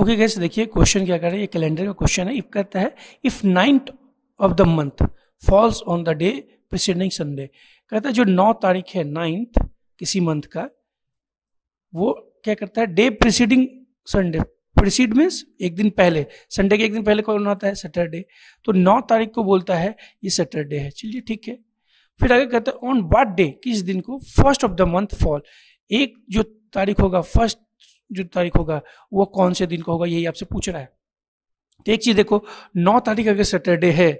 Okay gas देखिए question क्या कर रहा है? ये कैलेंडर का क्वेश्चन है। इफ़ कहता है if ninth of the month falls on the day preceding Sunday कहता है जो नौ तारीख है नाइन्थ किसी मंथ का, वो क्या करता है? Day preceding Sunday precede means एक दिन पहले। संडे के एक दिन पहले कौन आता है? सैटरडे तो नौ तारीख को बोलता है, ये सैटरडे है। चलिए, ठीक है। फिर आगे कहते हैं ऑन वाट डे किस दिन को first of the month fall एक जो तारीख होगा फ़र्स्ट जो तारीख होगा, वो कौन से दिन का होगा, यही आपसे पूछ रहा है। तो एक चीज़ देखो, नौ तारीख अगर सैटरडे है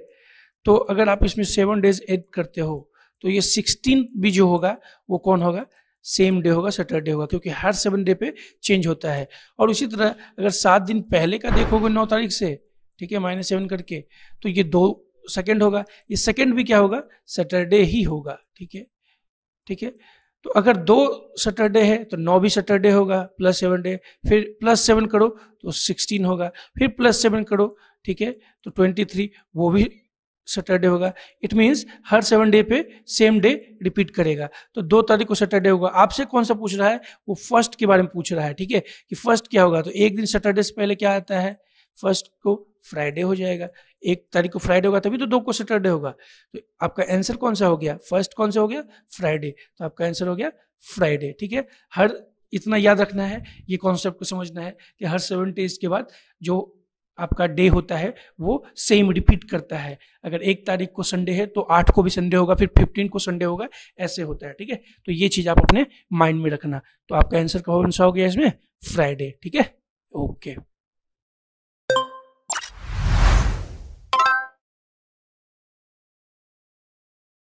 तो अगर आप इसमें सेवन डेज़ एड करते हो तो ये सिक्सटीन भी जो होगा, वो कौन होगा? सेम डे होगा सैटरडे होगा, क्योंकि हर सेवन डे पे चेंज होता है। और उसी तरह अगर सात दिन पहले का देखोगे नौ तारीख से, ठीक है माइनस सेवन करके तो ये दो सेकेंड होगा। ये सेकेंड भी क्या होगा? सैटरडे ही होगा, ठीक है? ठीक है? तो अगर दो सैटरडे है तो नौ भी सैटरडे होगा प्लस सेवन डे फिर प्लस सेवन करो तो सिक्सटीन होगा, फिर प्लस सेवन करो, ठीक है तो ट्वेंटी थ्री वो भी सैटरडे होगा। इट मीन्स हर सेवन डे पे सेम डे रिपीट करेगा। तो दो तारीख को सैटरडे होगा। आपसे कौन सा पूछ रहा है? वो फ़र्स्ट के बारे में पूछ रहा है, ठीक है? कि फ़र्स्ट क्या होगा? तो एक दिन सैटरडे से पहले क्या आता है? फ़र्स्ट को फ्राइडे हो जाएगा, एक तारीख को फ्राइडे होगा, तभी तो दो को सैटरडे होगा। तो आपका आंसर कौन सा हो गया? फ़र्स्ट कौन सा हो गया? फ्राइडे। तो आपका आंसर हो गया फ्राइडे, ठीक है? हर, इतना याद रखना है, ये कॉन्सेप्ट को समझना है कि हर सेवन डेज़ के बाद जो आपका डे होता है, वो सेम रिपीट करता है। अगर एक तारीख को संडे है तो आठ को भी संडे होगा, फिर फिफ्टीन को संडे होगा, ऐसे होता है, ठीक है? तो ये चीज़ आप अपने माइंड में रखना। तो आपका आंसर कौन सा हो गया इसमें? फ्राइडे, ठीक है? ओके।